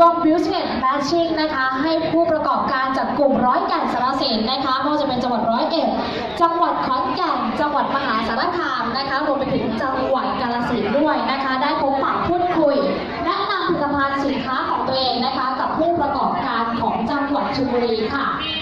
วง Business Matching นะคะ ให้ผู้ประกอบการจากกลุ่มร้อยแก่นสารสินนะคะไม่ว่าจะเป็นจังหวัดร้อยเอ็ดจังหวัดขอนแก่น จังหวัดมหาสารคามนะคะรวมไปถึงจังหวัดกาฬสินธุ์ด้วยนะคะ ได้พบปะพูดคุยแนะนำผลิตภัณฑ์สินค้าของตัวเองนะคะ กับผู้ประกอบการของจังหวัดชลบุรีค่ะค่ะ